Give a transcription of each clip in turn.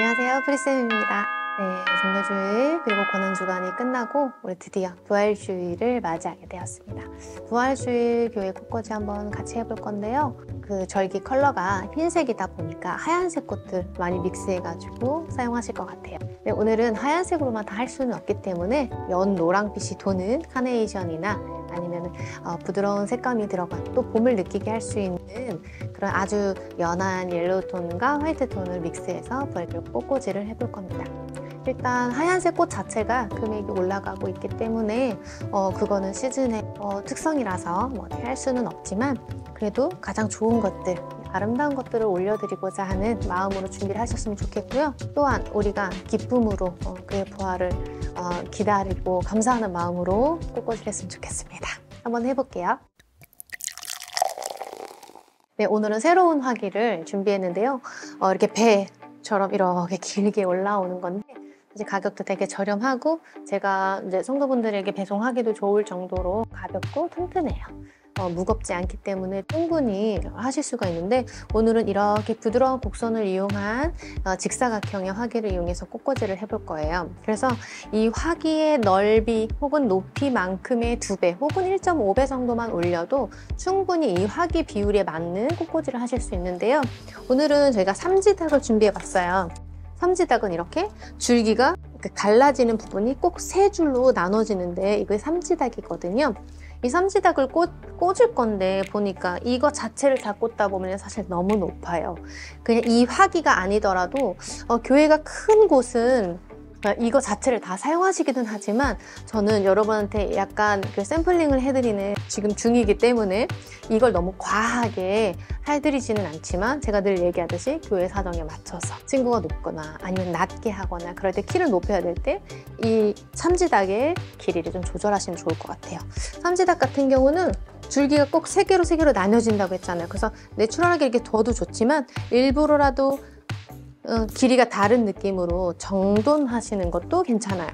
안녕하세요. 프리쌤입니다. 네, 종료주일 그리고 권한주간이 끝나고 우리 드디어 부활주일을 맞이하게 되었습니다. 부활주일 교회 꽃꽂이 한번 같이 해볼 건데요. 그 절기 컬러가 흰색이다 보니까 하얀색 꽃들 많이 믹스해가지고 사용하실 것 같아요. 네, 오늘은 하얀색으로만 다 할 수는 없기 때문에 연 노랑빛이 도는 카네이션이나 아니면 어, 부드러운 색감이 들어간 또 봄을 느끼게 할 수 있는 그런 아주 연한 yellow 톤과 white 톤을 mix해서 부활절 꽃꽂이를 해볼 겁니다. 일단 하얀색 꽃 자체가 금액이 올라가고 있기 때문에 어, 그거는 시즌의 어, 특성이라서 뭐 어떻게 할 수는 없지만 그래도 가장 좋은 것들 아름다운 것들을 올려드리고자 하는 마음으로 준비를 하셨으면 좋겠고요. 또한 우리가 기쁨으로 어, 그의 부활을 어, 기다리고 감사하는 마음으로 꽃꽂이를 했으면 좋겠습니다. 한번 해볼게요. 네, 오늘은 새로운 화기를 준비했는데요. 어, 이렇게 배처럼 이렇게 길게 올라오는 건데 이제 가격도 되게 저렴하고 제가 이제 성도분들에게 배송하기도 좋을 정도로 가볍고 튼튼해요. 어, 무겁지 않기 때문에 충분히 하실 수가 있는데 오늘은 이렇게 부드러운 곡선을 이용한 어, 직사각형의 화기를 이용해서 꽃꽂이를 해볼 거예요. 그래서 이 화기의 넓이 혹은 높이만큼의 두 배 혹은 1.5배 정도만 올려도 충분히 이 화기 비율에 맞는 꽃꽂이를 하실 수 있는데요. 오늘은 저희가 삼지닭을 준비해 봤어요. 삼지닭은 이렇게 줄기가 갈라지는 부분이 꼭 세 줄로 나눠지는데 이게 삼지닭이거든요. 이 삼지닭을 꽂, 꽂을 건데 보니까 이거 자체를 다 꽂다 보면 사실 너무 높아요. 그냥 이 화기가 아니더라도 어, 교회가 큰 곳은 어, 이거 자체를 다 사용하시기는 하지만 저는 여러분한테 약간 그 샘플링을 해드리는 지금 중이기 때문에 이걸 너무 과하게 해드리지는 않지만 제가 늘 얘기하듯이 교회 사정에 맞춰서 친구가 높거나 아니면 낮게 하거나 그럴 때 키를 높여야 될 때 이 삼지닭의 길이를 좀 조절하시면 좋을 것 같아요. 삼지닭 같은 경우는 줄기가 꼭 세 개로 세 개로 나눠진다고 했잖아요. 그래서 내추럴하게 이렇게 둬도 좋지만 일부러라도 어, 길이가 다른 느낌으로 정돈하시는 것도 괜찮아요.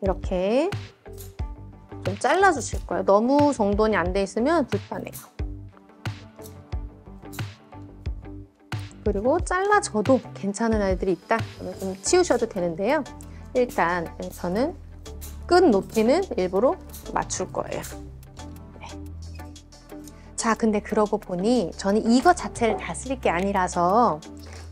이렇게 좀 잘라주실 거예요. 너무 정돈이 안 돼 있으면 불편해요. 그리고 잘라줘도 괜찮은 아이들이 있다. 그러면 좀 치우셔도 되는데요. 일단 저는 끝 높이는 일부러 맞출 거예요. 네. 자, 근데 그러고 보니 저는 이거 자체를 다스릴 게 아니라서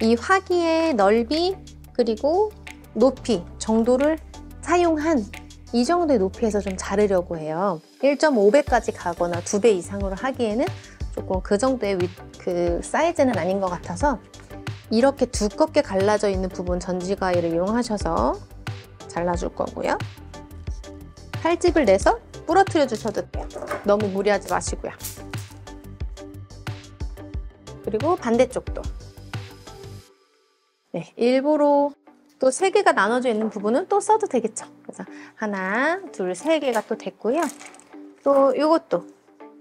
이 화기의 넓이 그리고 높이 정도를 사용한 이 정도의 높이에서 좀 자르려고 해요. 1.5배까지 가거나 2배 이상으로 하기에는 조금 그 정도의 위, 그 사이즈는 아닌 것 같아서 이렇게 두껍게 갈라져 있는 부분 전지가위를 이용하셔서 잘라줄 거고요. 칼집을 내서 부러뜨려 주셔도 돼요. 너무 무리하지 마시고요. 그리고 반대쪽도 네, 일부러 또 세 개가 나눠져 있는 부분은 또 써도 되겠죠. 그래서 하나, 둘, 세 개가 또 됐고요. 또 이것도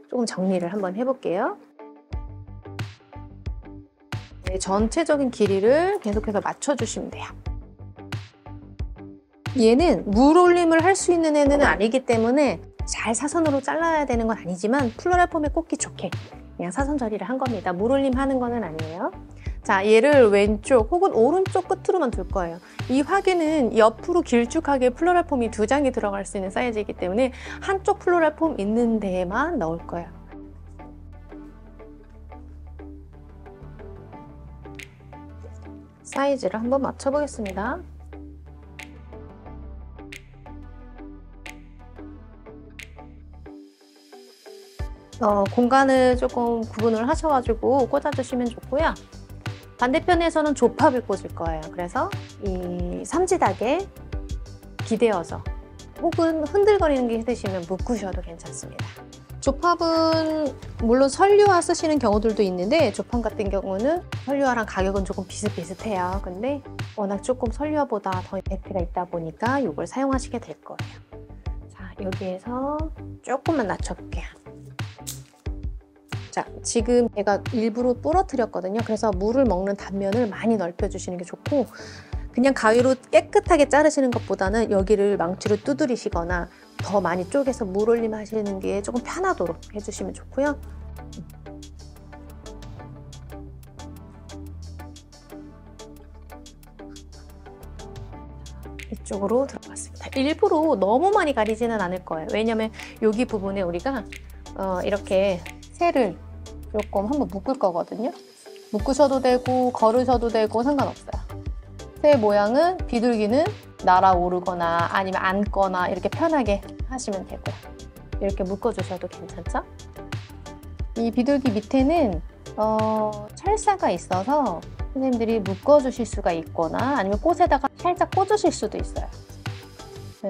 조금 정리를 한번 해볼게요. 네, 전체적인 길이를 계속해서 맞춰주시면 돼요. 얘는 물 올림을 할 수 있는 애는 아니기 때문에 잘 사선으로 잘라야 되는 건 아니지만 floral foam에 꽂기 좋게 그냥 사선 처리를 한 겁니다. 물 올림 하는 거는 아니에요. 자, 얘를 왼쪽 혹은 오른쪽 끝으로만 둘 거예요. 이 화기는 옆으로 길쭉하게 floral foam이 두 장이 들어갈 수 있는 사이즈이기 때문에 한쪽 floral foam 있는 데에만 넣을 거예요. 사이즈를 한번 맞춰보겠습니다. 어, 공간을 조금 구분을 하셔가지고 꽂아주시면 좋고요. 반대편에서는 조팝을 꽂을 거예요. 그래서 이 삼지닭에 기대어서 혹은 흔들거리는 게 힘드시면 묶으셔도 괜찮습니다. 조팝은 물론 설류화 쓰시는 경우들도 있는데 조팝 같은 경우는 설류화랑 가격은 조금 비슷비슷해요. 근데 워낙 조금 설류화보다 더 임팩트가 있다 보니까 이걸 사용하시게 될 거예요. 자, 여기에서 조금만 낮춰볼게요. 자, 지금 제가 일부러 부러뜨렸거든요. 그래서 물을 먹는 단면을 많이 넓혀주시는 게 좋고 그냥 가위로 깨끗하게 자르시는 것보다는 여기를 망치로 두드리시거나 더 많이 쪼개서 물 올림 하시는 게 조금 편하도록 해주시면 좋고요. 이쪽으로 들어갔습니다. 일부러 너무 많이 가리지는 않을 거예요. 왜냐면 여기 부분에 우리가 어, 이렇게 새를 조금 한번 묶을 거거든요. 묶으셔도 되고 걸으셔도 되고 상관없어요. 새 모양은 비둘기는 날아오르거나 아니면 앉거나 이렇게 편하게 하시면 되고요. 이렇게 묶어주셔도 괜찮죠? 이 비둘기 밑에는 어, 철사가 있어서 선생님들이 묶어주실 수가 있거나 아니면 꽃에다가 살짝 꽂으실 수도 있어요.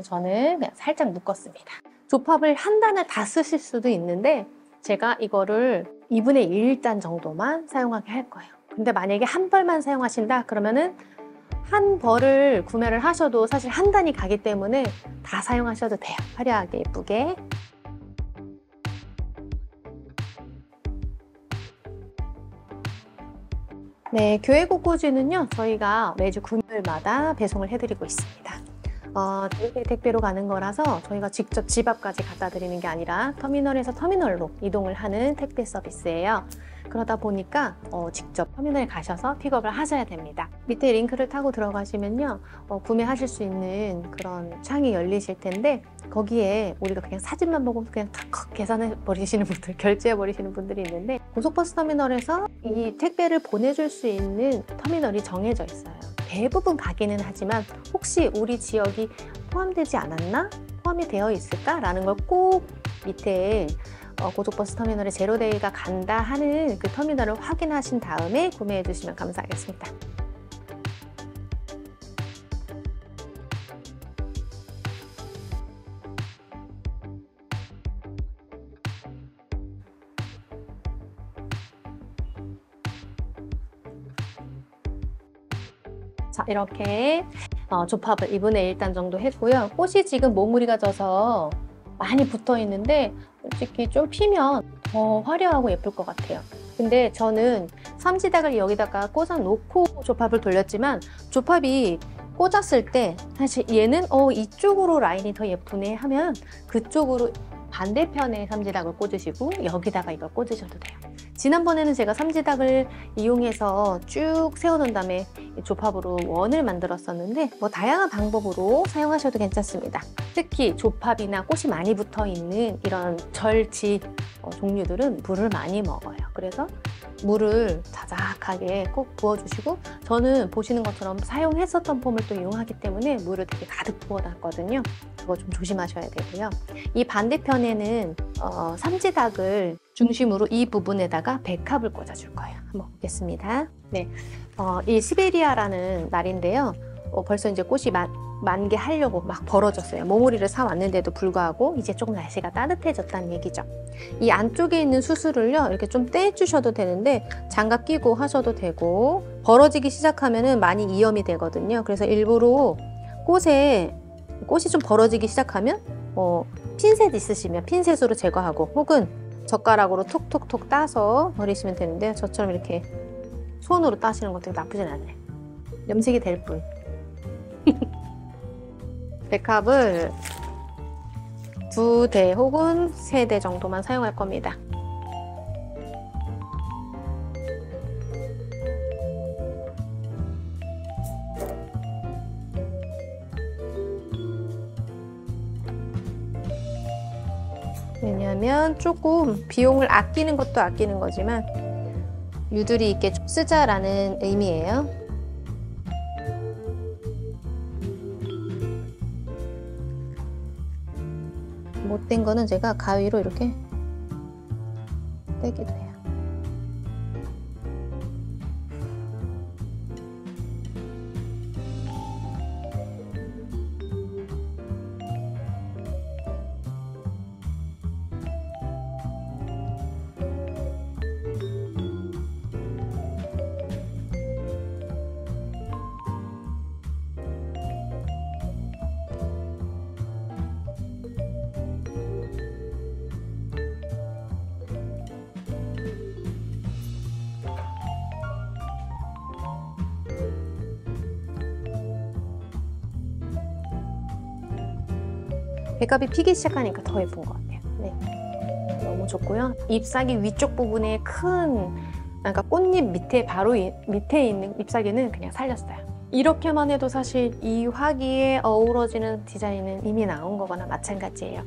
저는 그냥 살짝 묶었습니다. 조팝을 한 단을 다 쓰실 수도 있는데 제가 이거를 2분의 1단 정도만 사용하게 할 거예요. 근데 만약에 한 벌만 사용하신다 그러면은 한 벌을 구매를 하셔도 사실 한 단이 가기 때문에 다 사용하셔도 돼요. 화려하게 예쁘게. 네, 교회 꽃꽂이는요 저희가 매주 금요일마다 배송을 해드리고 있습니다. 어, 택배로 가는 거라서 저희가 직접 집 앞까지 갖다 드리는 게 아니라 터미널에서 터미널로 이동을 하는 택배 서비스예요. 그러다 보니까 어, 직접 터미널에 가셔서 픽업을 하셔야 됩니다. 밑에 링크를 타고 들어가시면요 어, 구매하실 수 있는 그런 창이 열리실 텐데 거기에 우리가 그냥 사진만 보고 그냥 탁 계산해 버리시는 분들 결제해 버리시는 분들이 있는데 고속버스 터미널에서 이 택배를 보내줄 수 있는 터미널이 정해져 있어요. 대부분 가기는 하지만 혹시 우리 지역이 포함되지 않았나? 포함이 되어 있을까 라는 걸 꼭 밑에 어, 고속버스 터미널에 제로데이가 간다 하는 그 터미널을 확인하신 다음에 구매해 주시면 감사하겠습니다. 자 이렇게 어, 조팝을 2분의 1단 정도 했고요. 꽃이 지금 모무리가 져서 많이 붙어 있는데 솔직히 좀 피면 더 화려하고 예쁠 것 같아요. 근데 저는 삼지닭을 여기다가 꽂아 놓고 조팝을 돌렸지만 조팝이 꽂았을 때 사실 얘는 어 이쪽으로 라인이 더 예쁘네 하면 그쪽으로 반대편에 삼지닭을 꽂으시고 여기다가 이걸 꽂으셔도 돼요. 지난번에는 제가 삼지닭을 이용해서 쭉 세워놓은 다음에 조팝으로 원을 만들었었는데 뭐 다양한 방법으로 사용하셔도 괜찮습니다. 특히 조팝이나 꽃이 많이 붙어 있는 이런 절지 어, 종류들은 물을 많이 먹어요. 그래서 물을 자작하게 꼭 부어주시고 저는 보시는 것처럼 사용했었던 폼을 또 이용하기 때문에 물을 되게 가득 부어놨거든요. 그거 좀 조심하셔야 되고요. 이 반대편에는 어, 삼지닭을 중심으로 이 부분에다가 백합을 꽂아줄 거예요. 한번 보겠습니다. 네, 어, 이 시베리아라는 날인데요. 어, 벌써 이제 꽃이 만, 만개 하려고 막 벌어졌어요. 모모리를 사왔는데도 불구하고 이제 조금 날씨가 따뜻해졌다는 얘기죠. 이 안쪽에 있는 수술을요 이렇게 좀 떼주셔도 되는데 장갑 끼고 하셔도 되고 벌어지기 시작하면 많이 이염이 되거든요. 그래서 일부러 꽃에 꽃이 좀 벌어지기 시작하면 어, 핀셋 있으시면 핀셋으로 제거하고 혹은 젓가락으로 톡톡톡 따서 버리시면 되는데 저처럼 이렇게 손으로 따시는 것도 나쁘진 않아요. 염색이 될 뿐. 백합을 두 대 혹은 세 대 정도만 사용할 겁니다. 조금 비용을 아끼는 것도 아끼는 거지만 유두리 있게 좀 쓰자라는 의미예요. 못된 거는 제가 가위로 이렇게 떼기도 백합이 피기 시작하니까 더 예쁜 것 같아요. 네. 너무 좋고요. 잎사귀 위쪽 부분에 큰 그러니까 꽃잎 밑에 바로 밑에 있는 잎사귀는 그냥 살렸어요. 이렇게만 해도 사실 이 화기에 어우러지는 디자인은 이미 나온 거거나 마찬가지예요.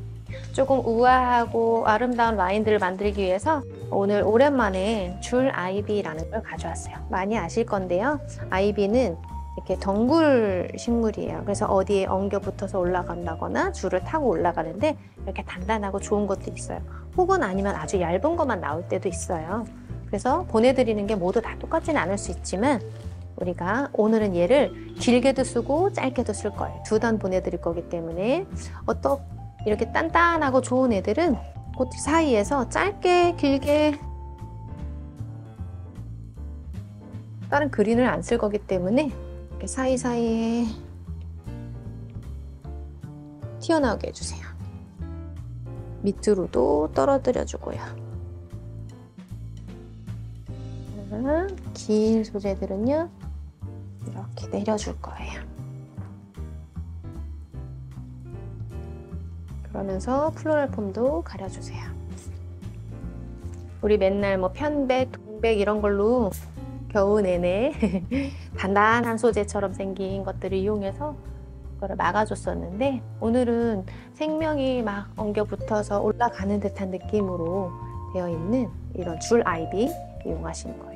조금 우아하고 아름다운 라인들을 만들기 위해서 오늘 오랜만에 줄 아이비라는 걸 가져왔어요. 많이 아실 건데요. 아이비는 이렇게 덩굴 식물이에요. 그래서 어디에 엉겨 붙어서 올라간다거나 줄을 타고 올라가는데 이렇게 단단하고 좋은 것도 있어요. 혹은 아니면 아주 얇은 것만 나올 때도 있어요. 그래서 보내드리는 게 모두 다 똑같지는 않을 수 있지만 우리가 오늘은 얘를 길게도 쓰고 짧게도 쓸 거예요. 두 단 보내드릴 거기 때문에 어떤 이렇게 단단하고 좋은 애들은 그 사이에서 짧게 길게 다른 그린을 안 쓸 거기 때문에 이렇게 사이사이에 튀어나오게 해주세요. 밑으로도 떨어뜨려 주고요. 긴 소재들은요 이렇게 내려줄 거예요. 그러면서 플로럴 폼도 가려주세요. 우리 맨날 뭐 편백, 동백 이런 걸로 겨우 내내 단단한 소재처럼 생긴 것들을 이용해서 그거를 막아줬었는데 오늘은 생명이 막 엉겨 붙어서 올라가는 듯한 느낌으로 되어 있는 이런 줄 아이비 이용하시는 거예요.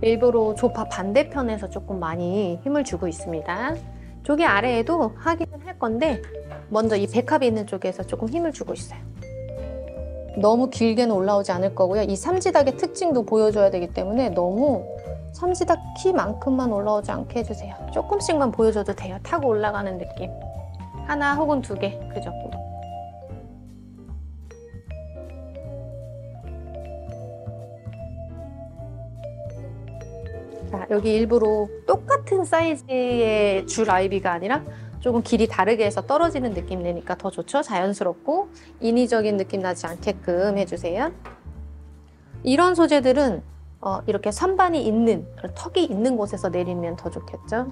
일부러 조파 반대편에서 조금 많이 힘을 주고 있습니다. 조개 아래에도 하기는 할 건데 먼저 이 백합이 있는 쪽에서 조금 힘을 주고 있어요. 너무 길게는 올라오지 않을 거고요. 이 삼지닭의 특징도 보여줘야 되기 때문에 너무 삼지닭 키만큼만 올라오지 않게 해주세요. 조금씩만 보여줘도 돼요. 타고 올라가는 느낌. 하나 혹은 두 개, 그정 자, 여기 일부러 똑같은 사이즈의 줄 아이비가 아니라 조금 길이 다르게 해서 떨어지는 느낌 내니까 더 좋죠? 자연스럽고 인위적인 느낌 나지 않게끔 해주세요. 이런 소재들은 어, 이렇게 선반이 있는, 턱이 있는 곳에서 내리면 더 좋겠죠?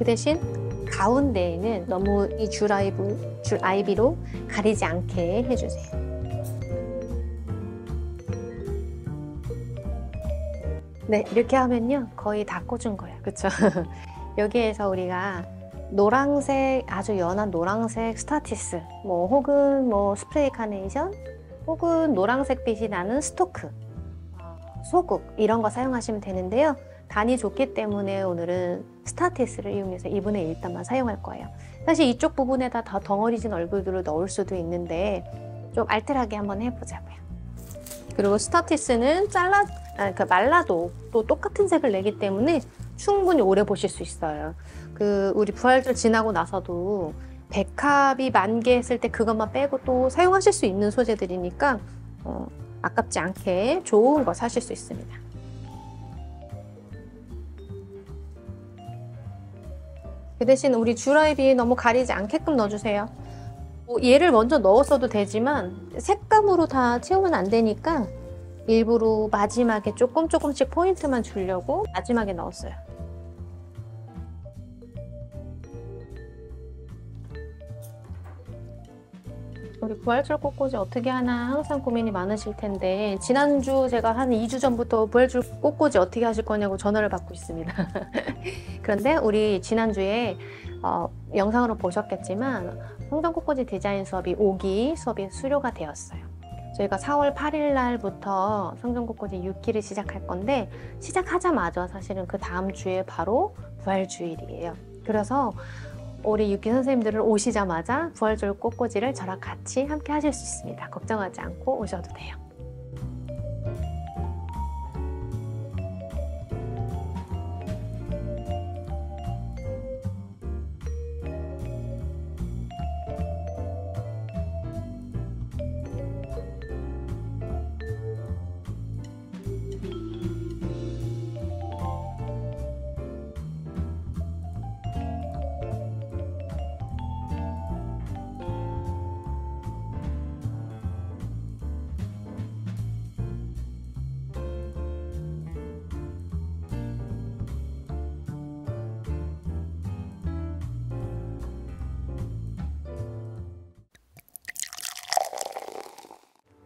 그 대신 가운데에는 너무 이 줄 아이브, 줄 아이비로 가리지 않게 해주세요. 네, 이렇게 하면요. 거의 다 꽂은 거예요. 그쵸? 여기에서 우리가 노랑색, 아주 연한 노랑색 스타티스, 뭐, 혹은 뭐, 스프레이 카네이션, 혹은 노랑색 빛이 나는 스토크, 어, 소국, 이런 거 사용하시면 되는데요. 단이 좋기 때문에 오늘은 스타티스를 이용해서 2분의 1단만 사용할 거예요. 사실 이쪽 부분에다 더 덩어리진 얼굴들을 넣을 수도 있는데 좀 알뜰하게 한번 해보자고요. 그리고 스타티스는 잘라, 아, 그 말라도 또 똑같은 색을 내기 때문에 충분히 오래 보실 수 있어요. 그 우리 부활절 지나고 나서도 백합이 만개 했을 때 그것만 빼고 또 사용하실 수 있는 소재들이니까 어, 아깝지 않게 좋은 거 사실 수 있습니다. 그 대신 우리 주라이비 너무 가리지 않게끔 넣어주세요. 뭐 얘를 먼저 넣었어도 되지만 색감으로 다 채우면 안 되니까 일부러 마지막에 조금 조금씩 포인트만 주려고 마지막에 넣었어요. 우리 부활절 꽃꽂이 어떻게 하나 항상 고민이 많으실 텐데 지난주 제가 한 2주 전부터 부활절 꽃꽂이 어떻게 하실 거냐고 전화를 받고 있습니다. 그런데 우리 지난주에 어, 영상으로 보셨겠지만 성장 꽃꽂이 디자인 수업이 5기 수업이 수료가 되었어요. 저희가 4월 8일 날부터 성장 꽃꽂이 6기를 시작할 건데 시작하자마자 사실은 그 다음 주에 바로 부활주일이에요. 그래서 우리 육기 선생님들은 오시자마자 부활절 꽃꽂이를 저랑 같이 함께 하실 수 있습니다. 걱정하지 않고 오셔도 돼요.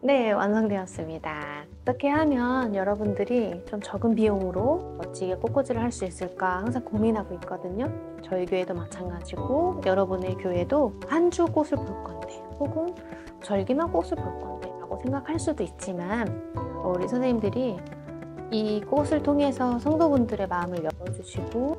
네, 완성되었습니다. 어떻게 하면 여러분들이 좀 적은 비용으로 멋지게 꽃꽂이를 할 수 있을까 항상 고민하고 있거든요. 저희 교회도 마찬가지고 여러분의 교회도 한 주 꽃을 볼 건데 혹은 절기만 꽃을 볼 건데 라고 생각할 수도 있지만 어, 우리 선생님들이 이 꽃을 통해서 성도분들의 마음을 열어주시고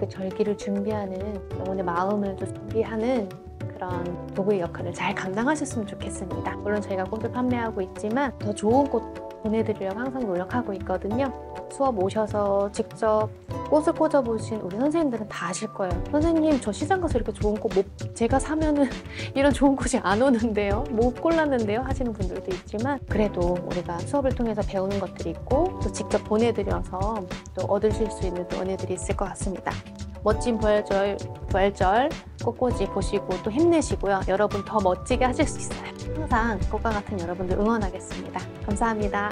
그 절기를 준비하는 영혼의 마음을 또 준비하는 그런 도구의 역할을 잘 감당하셨으면 좋겠습니다. 물론 저희가 꽃을 판매하고 있지만 더 좋은 꽃 보내드리려고 항상 노력하고 있거든요. 수업 오셔서 직접 꽃을 꽂아보신 우리 선생님들은 다 아실 거예요. 선생님, 저 시장 가서 이렇게 좋은 꽃 못, 제가 사면은 이런 좋은 꽃이 안 오는데요? 못 골랐는데요? 하시는 분들도 있지만 그래도 우리가 수업을 통해서 배우는 것들이 있고 또 직접 보내드려서 또 얻으실 수 있는 또 은혜들이 있을 것 같습니다. 멋진 부활절, 부활절 꽃꽂이 보시고 또 힘내시고요. 여러분 더 멋지게 하실 수 있어요. 항상 꽃과 같은 여러분들 응원하겠습니다. 감사합니다.